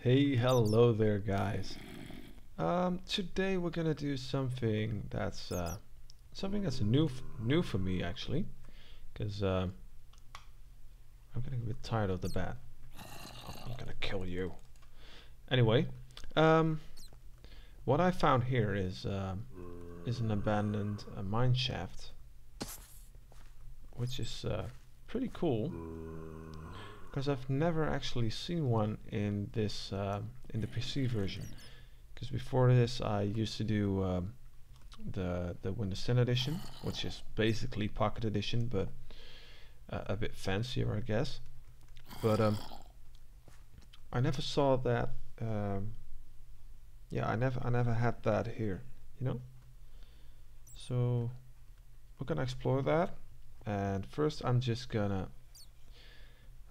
Hey, hello there, guys. Um, today we're gonna do something that's uh, something that's new new for me actually, because uh, I'm getting a bit tired of the bat. I'm gonna kill you. Anyway, um, what I found here is um, is an abandoned uh, mine shaft, which is uh, pretty cool because I've never actually seen one in this uh, in the PC version. Because before this, I used to do um, the the Windows 10 edition, which is basically Pocket Edition, but uh, a bit fancier, I guess. But um, I never saw that. Um, yeah, I never I never had that here, you know. So we're gonna explore that, and first I'm just gonna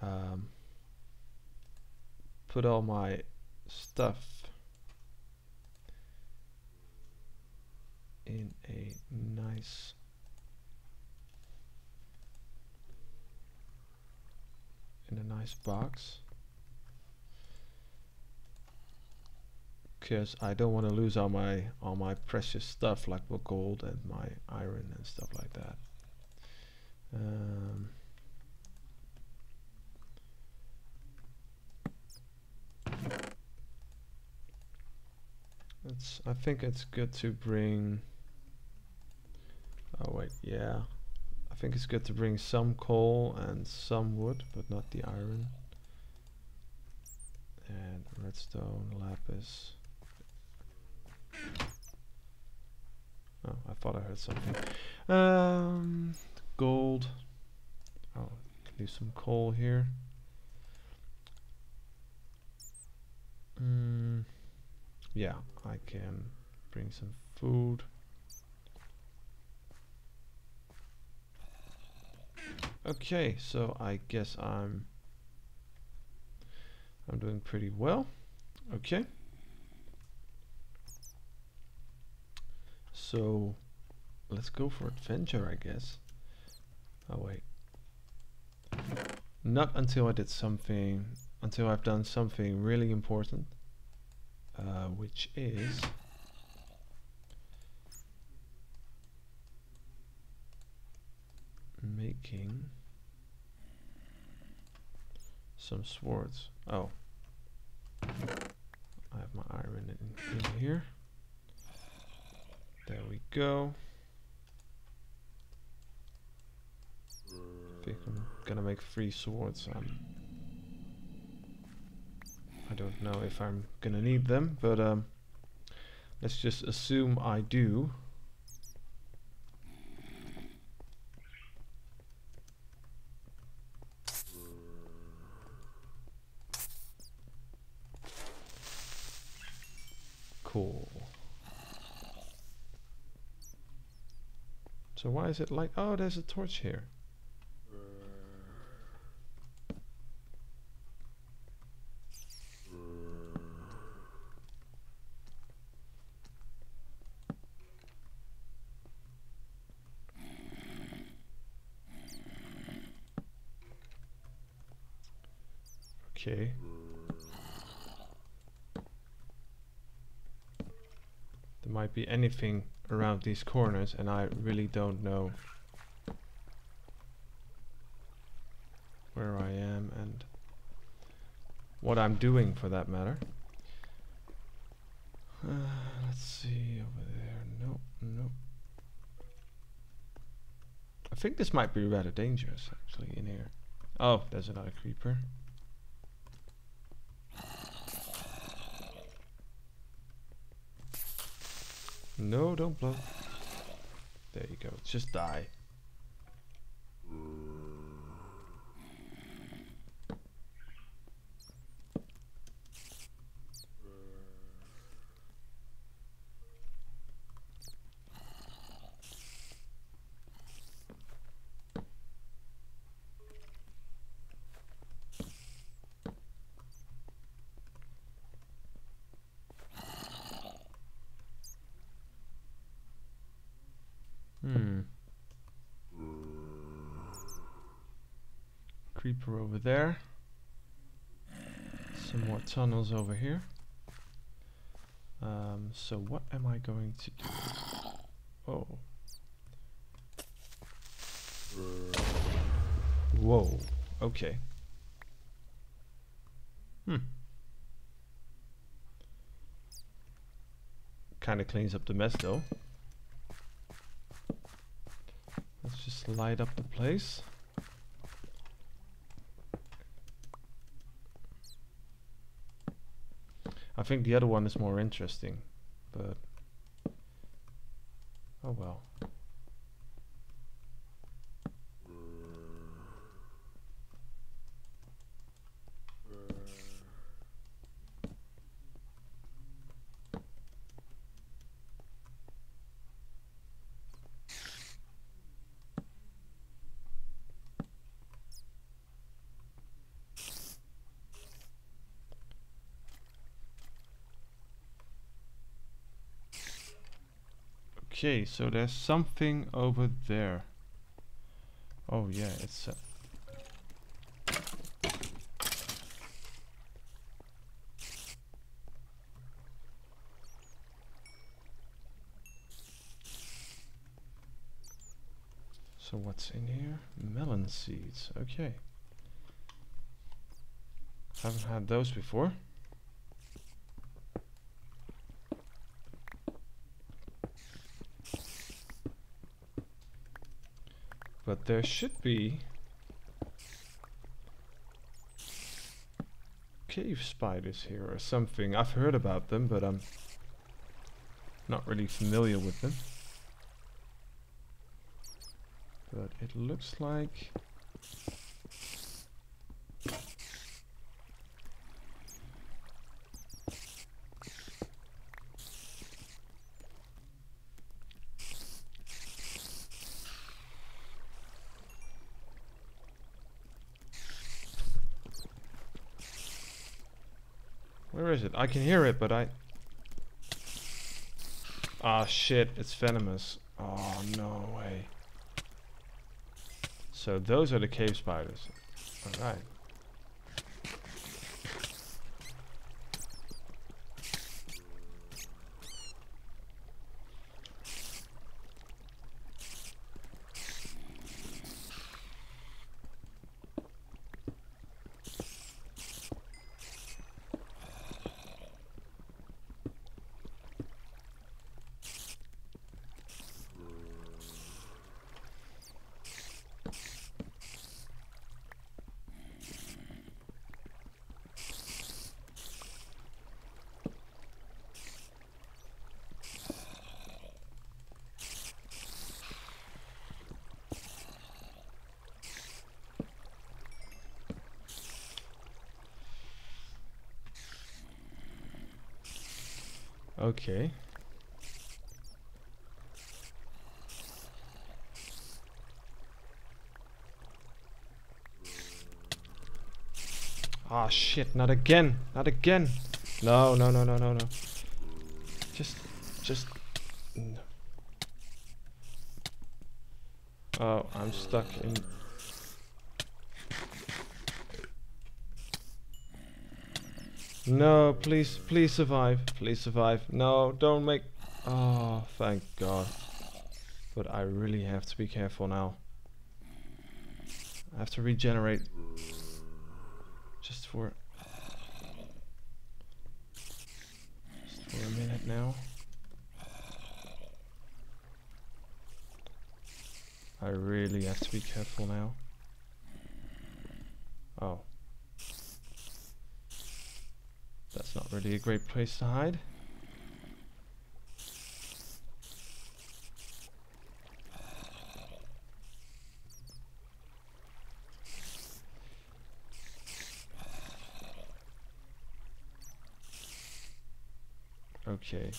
um, put all my stuff in a nice in a nice box. Because I don't want to lose all my all my precious stuff like my gold and my iron and stuff like that. Um, It's, I think it's good to bring oh wait yeah. I think it's good to bring some coal and some wood but not the iron. And redstone lapis. Oh I thought I heard something. Um gold. Oh can do some coal here. Mm, yeah I can bring some food. Okay, so I guess I'm I'm doing pretty well. Okay. So let's go for adventure, I guess. Oh wait. Not until I did something until I've done something really important uh, which is making some swords. Oh, I have my iron in, in here. There we go. I think I'm gonna make three swords. I don't know if I'm gonna need them, but um, let's just assume I do. Cool. So why is it like, oh, there's a torch here. Okay. There might be anything around these corners and I really don't know where I am and what I'm doing for that matter. Uh, let's see over there. Nope, nope. I think this might be rather dangerous actually in here. Oh, there's another creeper. No, don't blow. There you go. Just die. Hmm. Creeper over there. some more tunnels over here. Um, so what am I going to do? Oh. Whoa. Okay. Hmm. Kind of cleans up the mess though. Let's just light up the place. I think the other one is more interesting, but oh well. Okay, so there's something over there. Oh yeah, it's... Uh so what's in here? Melon seeds, okay. Haven't had those before. There should be cave spiders here or something. I've heard about them, but I'm not really familiar with them. But it looks like I can hear it, but I... Ah, oh, shit. It's venomous. Oh, no way. So those are the cave spiders. Alright. Okay. Ah, oh, shit, not again, not again. No, no, no, no, no, no. Just, just... No. Oh, I'm stuck in No, please, please survive. Please survive. No, don't make... Oh, thank God. But I really have to be careful now. I have to regenerate. Just for... Just for a minute now. I really have to be careful now. Oh. That's not really a great place to hide. Okay.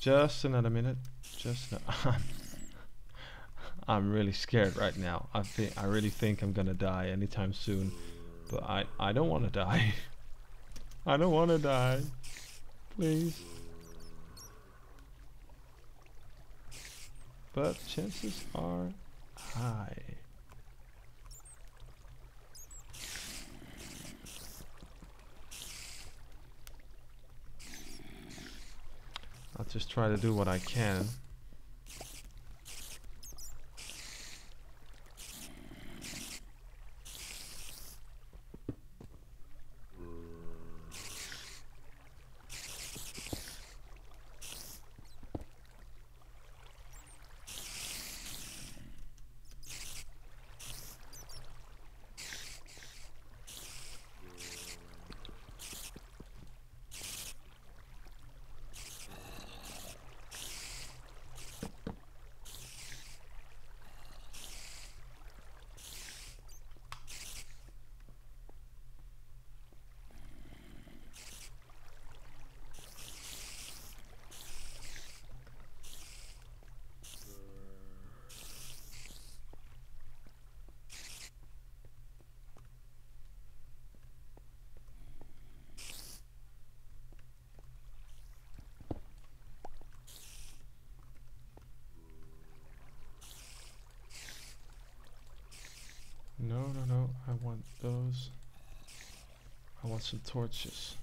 Just another minute. Just no I'm really scared right now. I think I really think I'm gonna die anytime soon. But I I don't want to die. I don't want to die. Please. But chances are high. I'll just try to do what I can. I want those. I want some torches.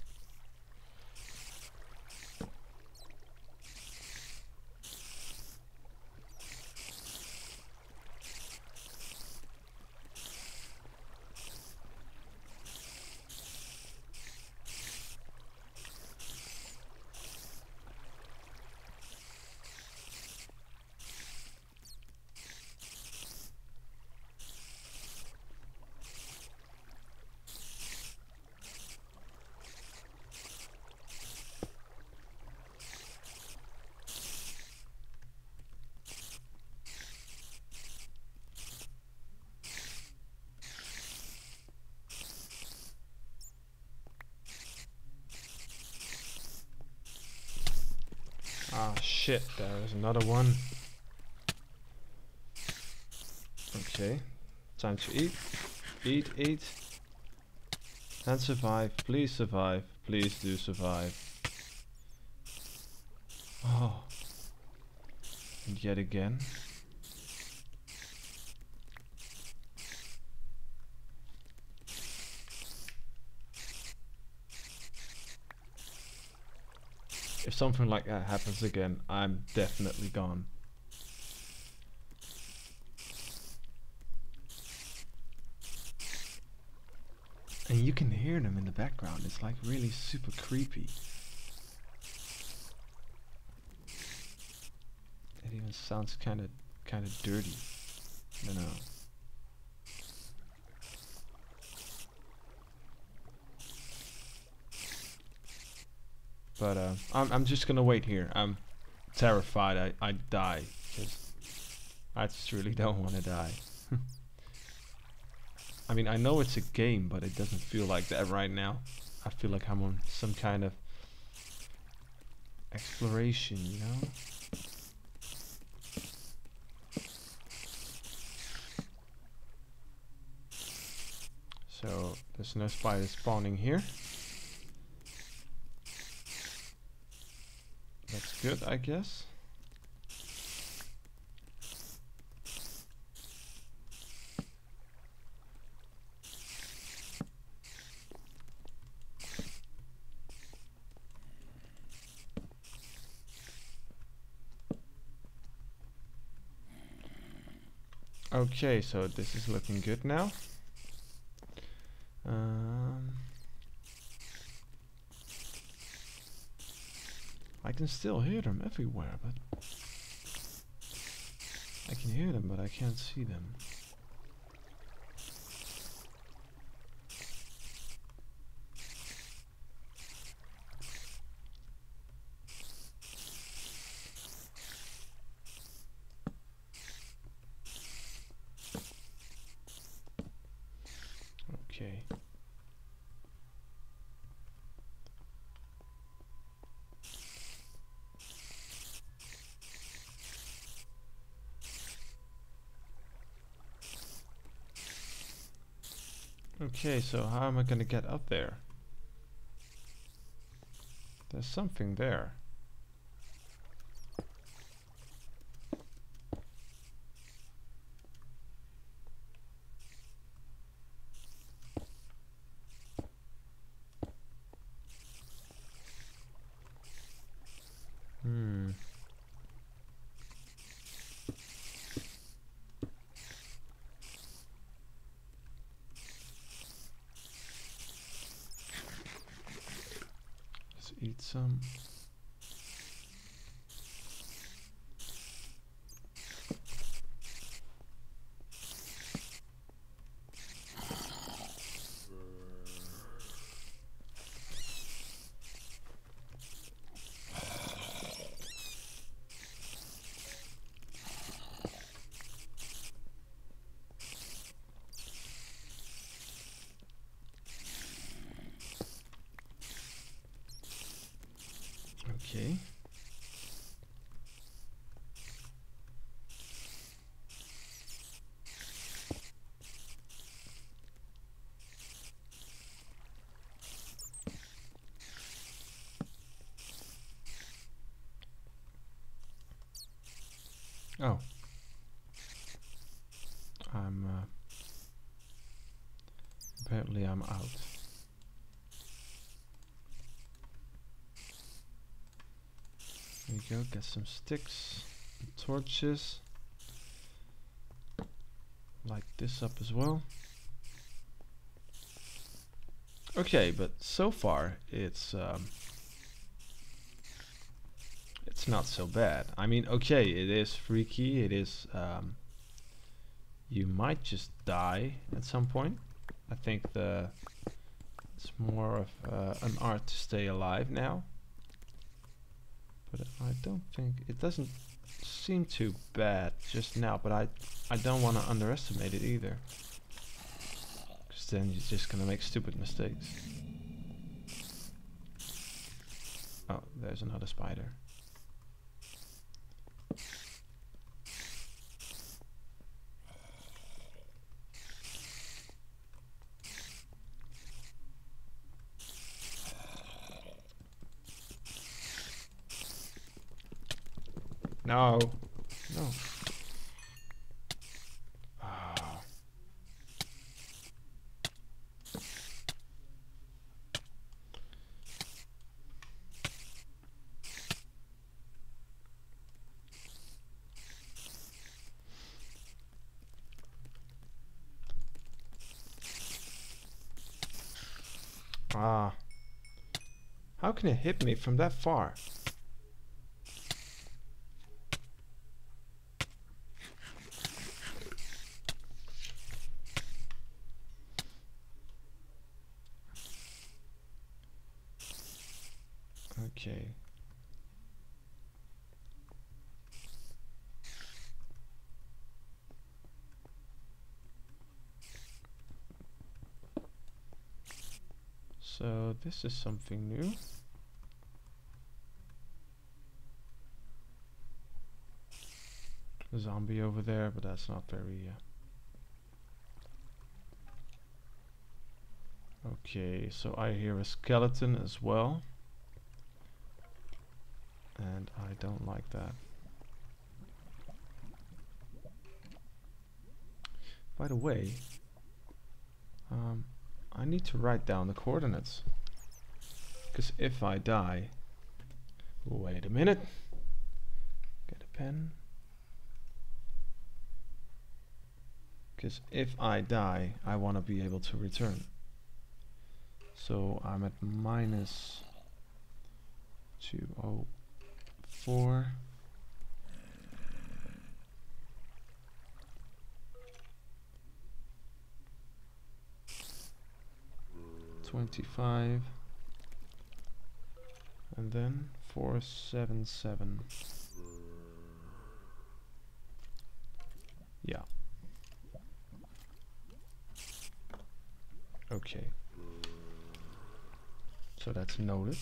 Ah, shit, there is another one. Okay, time to eat. Eat, eat. And survive. Please survive. Please do survive. Oh. And yet again. If something like that happens again, I'm definitely gone. And you can hear them in the background. It's like really super creepy. It even sounds kind of kind of dirty. I don't know. But uh, I'm I'm just gonna wait here. I'm terrified. I I die because I just really don't want to die. I mean, I know it's a game, but it doesn't feel like that right now. I feel like I'm on some kind of exploration, you know? So, there's no spider spawning here. That's good, I guess. Okay, so this is looking good now. Can still hear them everywhere, but I can hear them, but I can't see them. Okay. Okay, so how am I gonna get up there? There's something there. Hmm. eat some. Okay. Oh. I'm uh, apparently I'm out. There you go, get some sticks, torches. Light this up as well. Okay, but so far it's um, it's not so bad. I mean, okay, it is freaky. It is. Um, you might just die at some point. I think the it's more of uh, an art to stay alive now but I don't think it doesn't seem too bad just now but I I don't want to underestimate it either because then you're just gonna make stupid mistakes oh there's another spider. No. Ah. Ah. How can it hit me from that far? Okay. So this is something new. A zombie over there, but that's not very... Uh okay, so I hear a skeleton as well and I don't like that. By the way, um, I need to write down the coordinates. Because if I die... Wait a minute. Get a pen. Because if I die, I want to be able to return. So I'm at minus 204. 25 and then 477 yeah. Okay. So that's noted.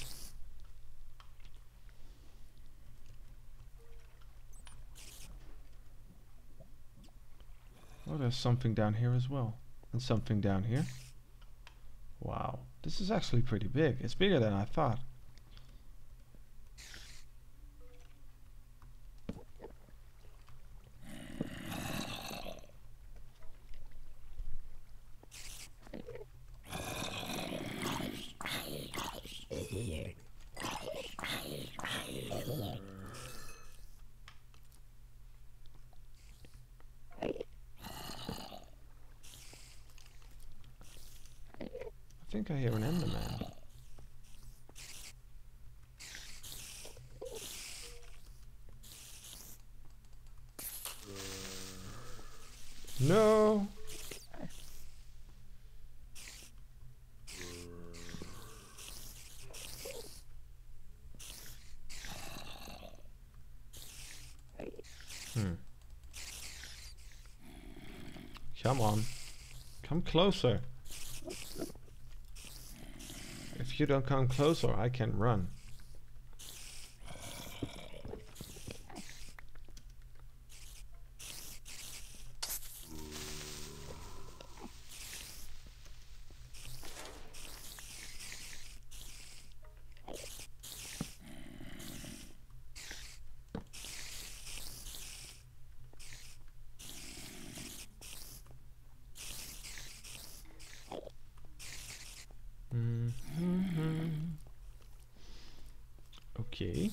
Oh there's something down here as well. And something down here. Wow. This is actually pretty big. It's bigger than I thought. think I hear an Enderman. No. Hmm. Come on. Come closer. If you don't come closer, I can run. Mhm. Okay.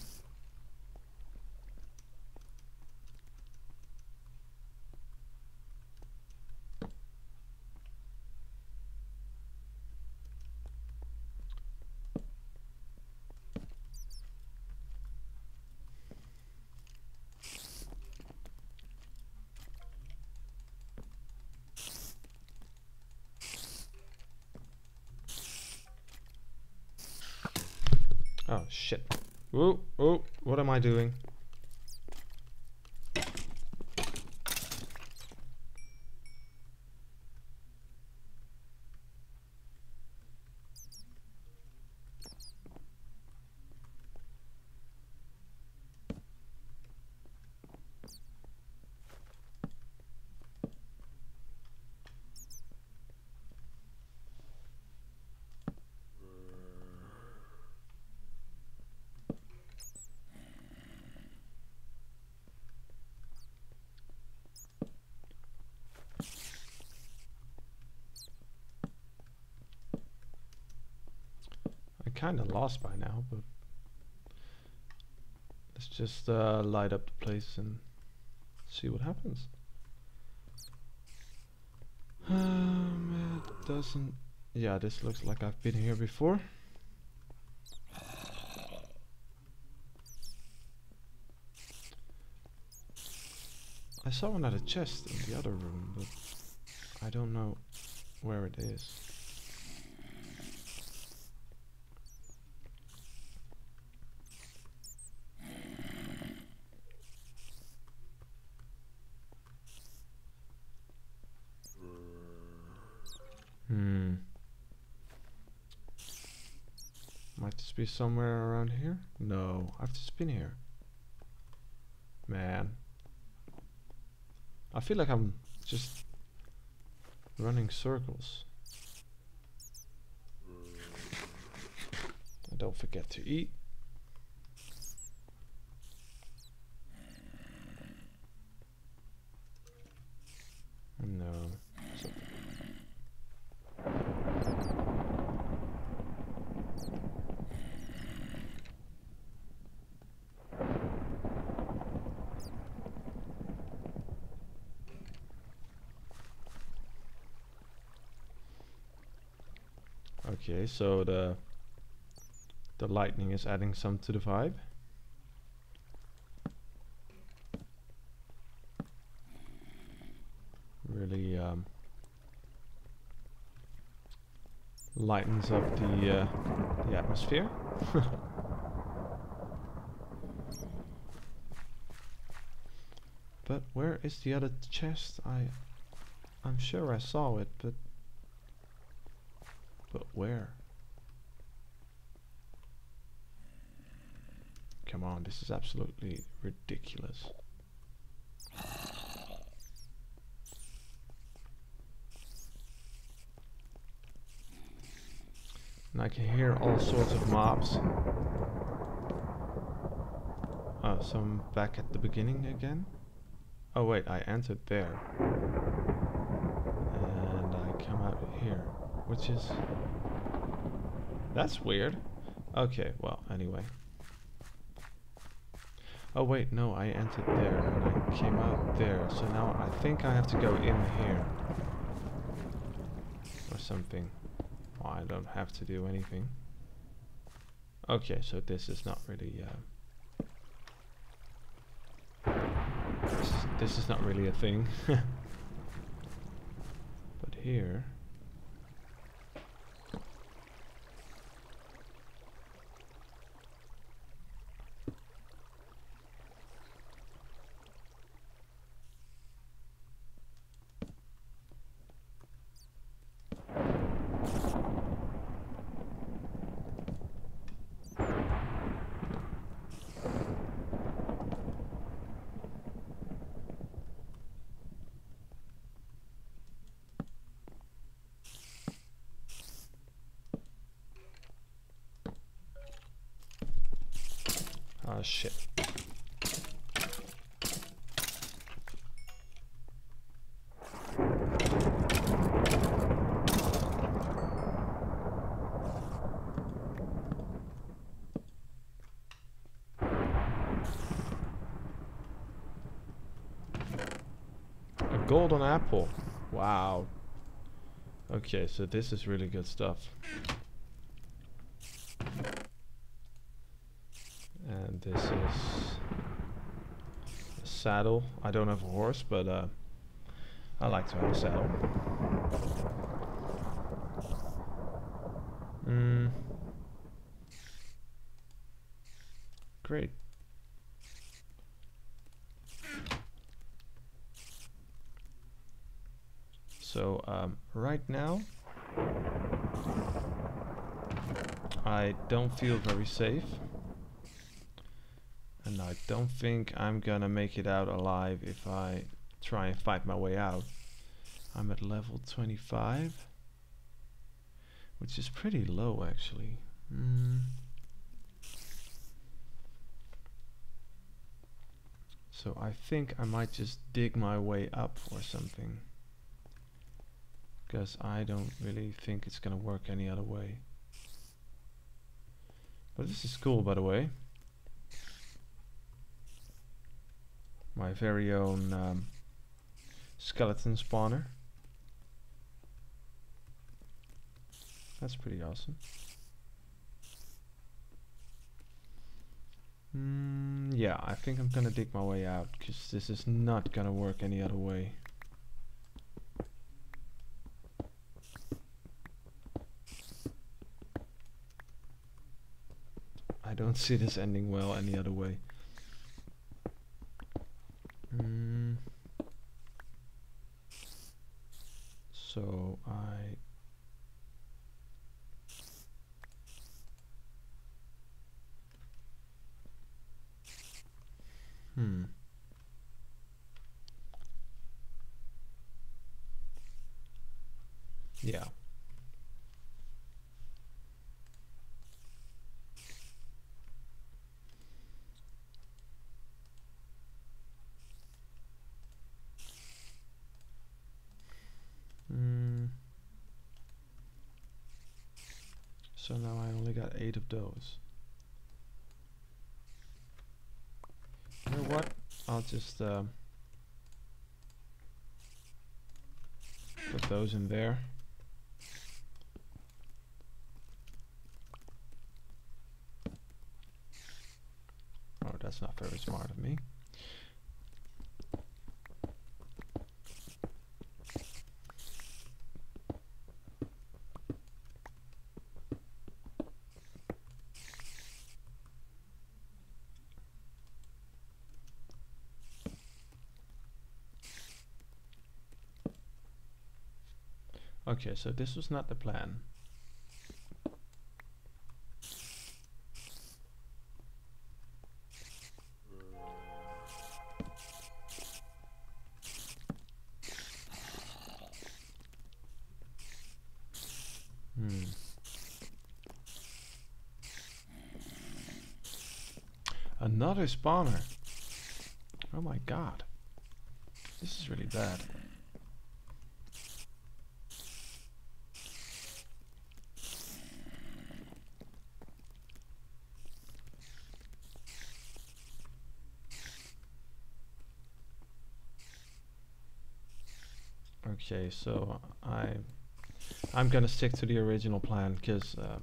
Oh shit. Whoa, oh, what am I doing? I kinda lost by now, but let's just uh, light up the place and see what happens. Um, it doesn't. Yeah, this looks like I've been here before. I saw another chest in the other room, but I don't know where it is. Hmm. Might this be somewhere around here? No, I've just been here. Man. I feel like I'm just running circles. And don't forget to eat. No. So Okay, so the the lightning is adding some to the vibe. Really um, lightens up the uh, the atmosphere. but where is the other chest? I I'm sure I saw it, but but where? Come on, this is absolutely ridiculous. And I can hear all sorts of mobs. Oh, uh, so I'm back at the beginning again? Oh wait, I entered there. And I come out here which is that's weird. Okay, well, anyway. Oh wait, no, I entered there and I came out there, so now I think I have to go in here. Or something. Well, I don't have to do anything. Okay, so this is not really, uh, this, this is not really a thing. But here. Oh shit. A golden apple. Wow. Okay, so this is really good stuff. And this is a saddle. I don't have a horse, but uh, I like to have a saddle. Mm. Great. So um, right now, I don't feel very safe. And I don't think I'm gonna make it out alive if I try and fight my way out. I'm at level 25, which is pretty low actually. Mm. So I think I might just dig my way up or something. Because I don't really think it's gonna work any other way. But this is cool by the way. my very own um, skeleton spawner. That's pretty awesome. Mm, yeah, I think I'm gonna dig my way out because this is not gonna work any other way. I don't see this ending well any other way. Mm. So I Hmm. Yeah. So now I only got eight of those. You know what? I'll just um, put those in there. Oh, that's not very smart of me. Okay, so this was not the plan. Hmm. Another spawner. Oh my god. This is really bad. Okay, so I I'm gonna stick to the original plan because uh,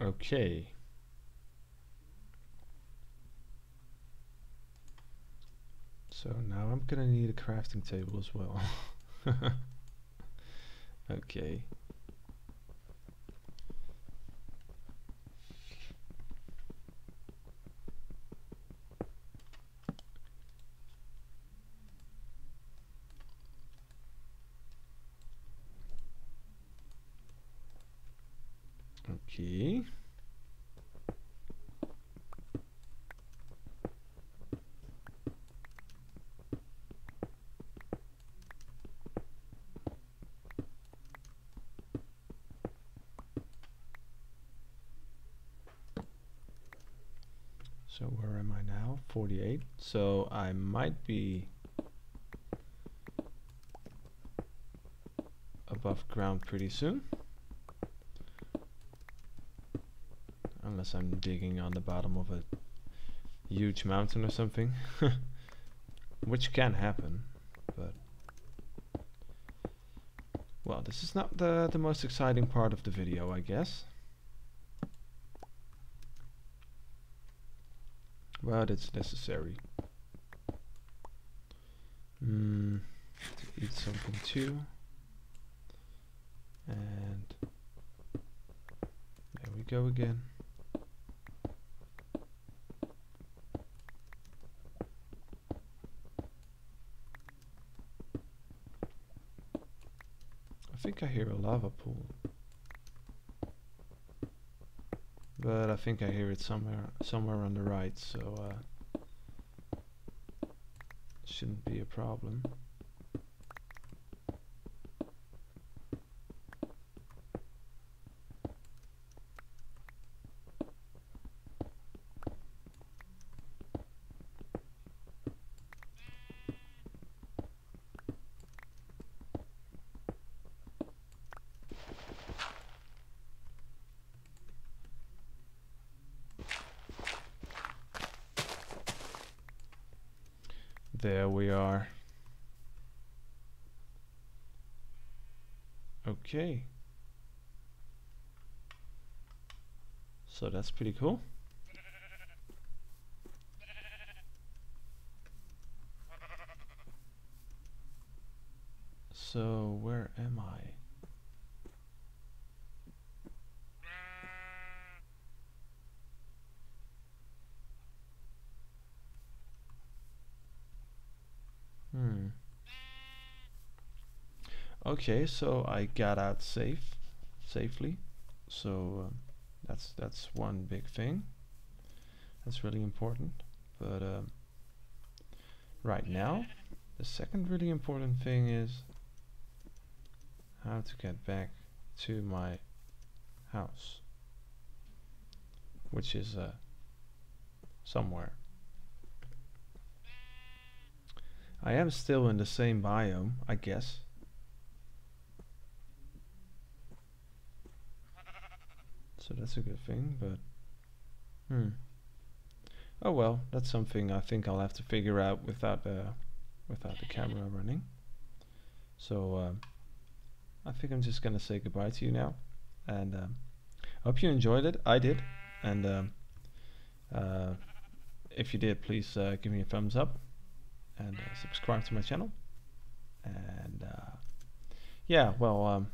Okay. So now I'm gonna need a crafting table as well. okay. So where am I now? 48. So I might be above ground pretty soon. Unless I'm digging on the bottom of a huge mountain or something. Which can happen, but... Well, this is not the, the most exciting part of the video, I guess. But it's necessary. Mm, to eat something too. And there we go again. I think I hear a lava pool. But I think I hear it somewhere somewhere on the right, so uh, shouldn't be a problem. There we are. Okay. So that's pretty cool. So where am I? Hmm. Okay, so I got out safe, safely. So um, that's that's one big thing. That's really important. But um, right now, the second really important thing is how to get back to my house, which is uh, somewhere. I am still in the same biome, I guess. So that's a good thing, but... Hmm. Oh well, that's something I think I'll have to figure out without, uh, without the camera running. So, um, I think I'm just gonna say goodbye to you now. And um, hope you enjoyed it. I did. And um, uh, if you did, please uh, give me a thumbs up and uh, subscribe to my channel. And uh, yeah, well, um,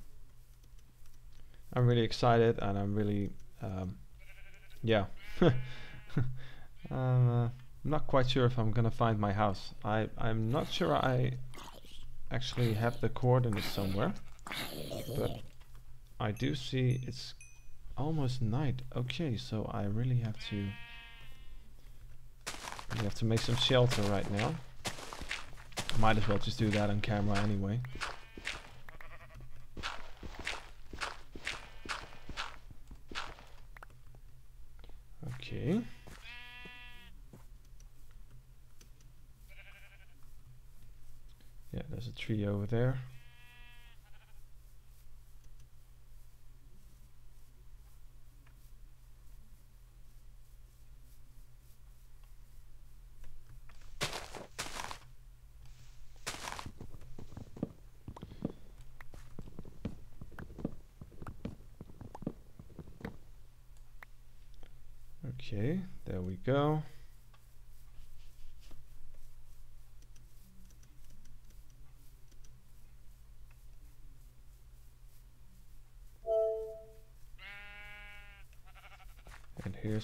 I'm really excited, and I'm really, um, yeah, I'm uh, not quite sure if I'm gonna find my house. I I'm not sure I actually have the coordinates somewhere, but I do see it's almost night. Okay, so I really have to. We have to make some shelter right now. Might as well just do that on camera anyway. Okay. Yeah, there's a tree over there.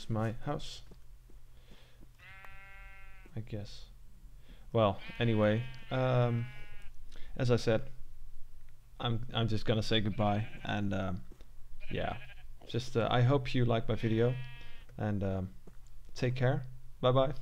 My house. I guess. Well, anyway, um, as I said, I'm I'm just gonna say goodbye and um, yeah, just uh, I hope you like my video and um, take care. Bye bye.